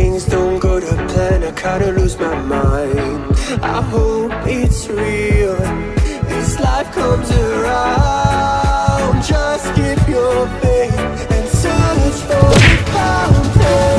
things don't go to plan, I kinda lose my mind. I hope it's real, this life comes around. Just keep your faith and search for the fountain